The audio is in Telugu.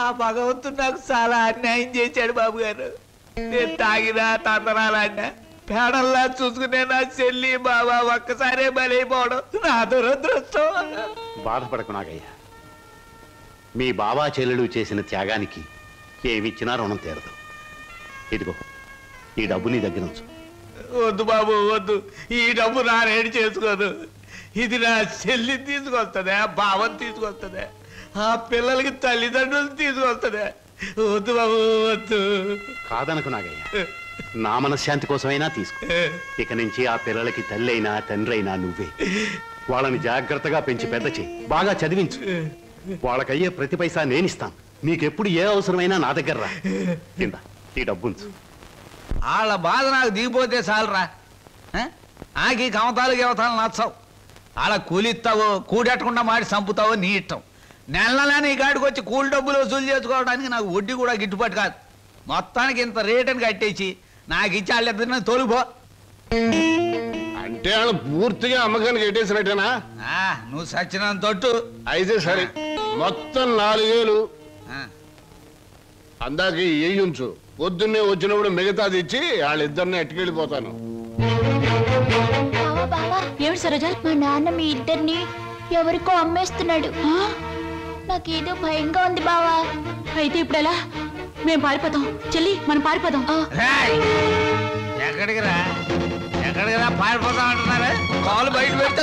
ఆ భగవంతుడు నాకు చాలా అన్యాయం చేశాడు బాబు గారు. నేను తాగినా తందనాలన్నా పేడల్లా చూసుకునే నా చెల్లి బాబా ఒక్కసారే బలైపోవడం నా దురదృష్టం. బాధపడకు నాగయ్య. మీ బాబా చెల్లెలు చేసిన త్యాగానికి ఏమిచ్చినా రుణం తీరదు. ఇదిగో ఈ డబ్బు నీ దగ్గర ఉంచు. వద్దు బాబు వద్దు. ఈ డబ్బు నా రేడి చేసుకోదు ఇది నా చెల్లి తీసుకొస్తుందే బావని తీసుకొస్తుందే. ఆ పిల్లలకి తల్లిదండ్రులు తీసుకొస్తుందే. వద్దు బాబు వద్దు. కాదనకు నాగయ్య. నా మనశ్శాంతి కోసమైనా తీసుకో. ఇక నుంచి ఆ పిల్లలకి తల్లి అయినా తండ్రి అయినా నువ్వే. వాళ్ళని జాగ్రత్తగా పెంచి పెద్ద చేయి. బాగా చదివించు. వాళ్ళకయ్యే ప్రతి పైసా నేనిస్తాను. నీకెప్పుడు ఏ అవసరమైనా నా దగ్గర రా. కింద ఈ డబ్బుంచు. వాళ్ళ బాధ నాకు దిగిపోతే చాలరా. ఆ? నాకు ఈ కమతాలు గవతాలు నచ్చవు. వాళ్ళ కూలిస్తావో కూడెట్టకుండా మాడి చంపుతావో నీ ఇష్టం. నెల నెల నీ కాడికి వచ్చి కూలి డబ్బులు వసూలు చేసుకోవడానికి నాకు వడ్డీ కూడా గిట్టుబాటు కాదు. మొత్తానికి ఇంత రేటుని కట్టేసి నాకు ఇచ్చి వాళ్ళిద్దరిని తోలిపో అంటే వాళ్ళు పూర్తిగా అమ్మకానికి ఎట్టేసినట్టేనా ఆ, నువ్వు సచ్చినంత తొట్టు. అయితే సరే మొత్తం నాలుగేలు. ఆ, అందాక ఉంచు పొద్దున్నే వచ్చినప్పుడు మిగతాది ఇచ్చి వాళ్ళిద్దరిని ఎట్టుకెళ్ళిపోతాను. బావా బావా. ఏమిటి సరోజ? మా నాన్న మీ ఇద్దరిని ఎవరికో అమ్మేస్తున్నాడు. నాకేదో భయంగా ఉంది బావా. అయితే ఇప్పుడు ఎలా మేము పారిపోతాం. చెల్లి మనం పారిపోదాం! ఎక్కడికి రా? ఎక్కడికి రా? పారిపోతాం అంటున్నారా. కాలు బయట పెడితే